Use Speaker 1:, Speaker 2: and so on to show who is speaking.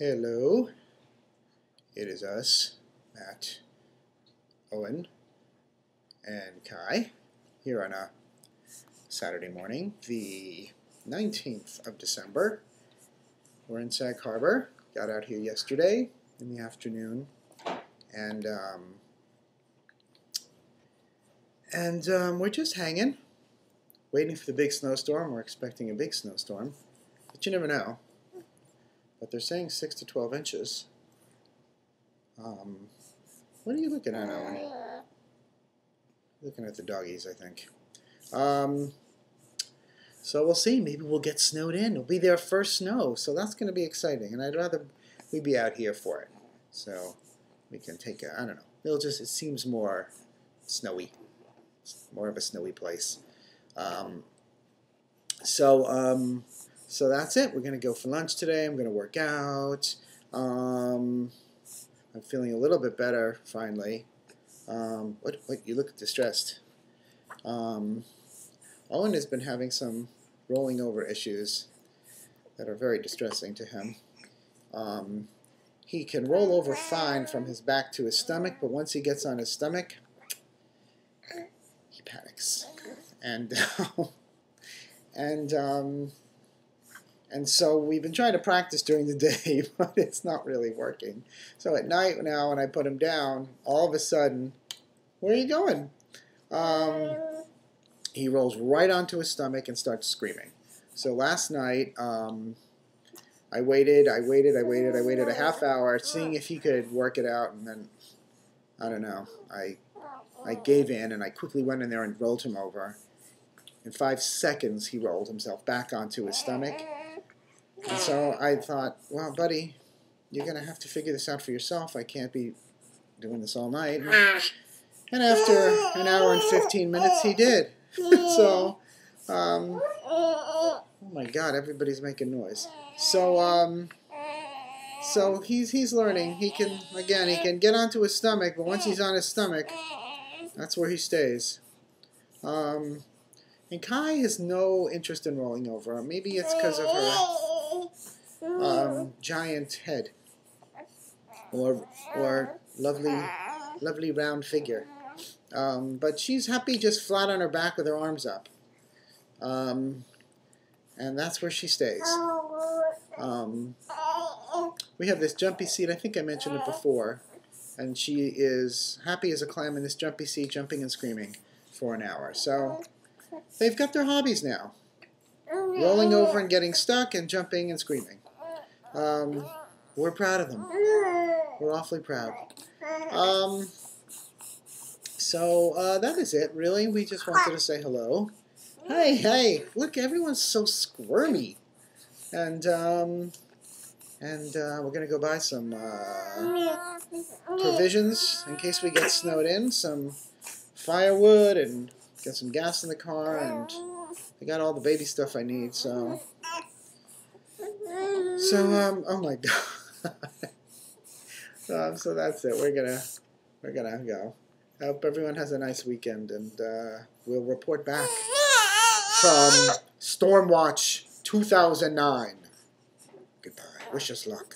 Speaker 1: Hello. It is us, Matt, Owen, and Kai, here on a Saturday morning, the 19th of December. We're in Sag Harbor. Got out here yesterday in the afternoon, and um, and um, we're just hanging, waiting for the big snowstorm. We're expecting a big snowstorm, but you never know but they're saying 6 to 12 inches. Um, what are you looking at, Owen? Looking at the doggies, I think. Um, so we'll see. Maybe we'll get snowed in. It'll be their first snow, so that's going to be exciting. And I'd rather we be out here for it. So we can take a, I don't know. It'll just, it seems more snowy. More of a snowy place. Um, so, um, so that's it. We're going to go for lunch today. I'm going to work out. Um, I'm feeling a little bit better finally. Um, what, what? You look distressed. Um, Owen has been having some rolling over issues that are very distressing to him. Um, he can roll over fine from his back to his stomach, but once he gets on his stomach, he panics. And, and, um, and so we've been trying to practice during the day, but it's not really working. So at night now, when I put him down, all of a sudden, where are you going? Um, he rolls right onto his stomach and starts screaming. So last night, um, I waited, I waited, I waited, I waited a half hour, seeing if he could work it out, and then, I don't know, I, I gave in, and I quickly went in there and rolled him over. In five seconds, he rolled himself back onto his stomach and so I thought, well, buddy, you're going to have to figure this out for yourself. I can't be doing this all night. And after an hour and 15 minutes, he did. so, um, oh my God, everybody's making noise. So, um, so he's he's learning. He can again, he can get onto his stomach, but once he's on his stomach, that's where he stays. Um, and Kai has no interest in rolling over. Maybe it's because of her um, giant head or or lovely lovely round figure. Um, but she's happy just flat on her back with her arms up. Um, and that's where she stays. Um, we have this jumpy seat. I think I mentioned it before. And she is happy as a clam in this jumpy seat, jumping and screaming for an hour. So they've got their hobbies now. Rolling over and getting stuck and jumping and screaming. Um, we're proud of them. We're awfully proud. Um, so uh, that is it, really. We just wanted to say hello. Hey, hey, look, everyone's so squirmy. And, um, and uh, we're going to go buy some uh, provisions in case we get snowed in, some firewood, and get some gas in the car, and I got all the baby stuff I need, so... So um, oh my god. um, so that's it. We're gonna we're gonna go. I hope everyone has a nice weekend, and uh, we'll report back from Stormwatch 2009. Goodbye. Wish us luck.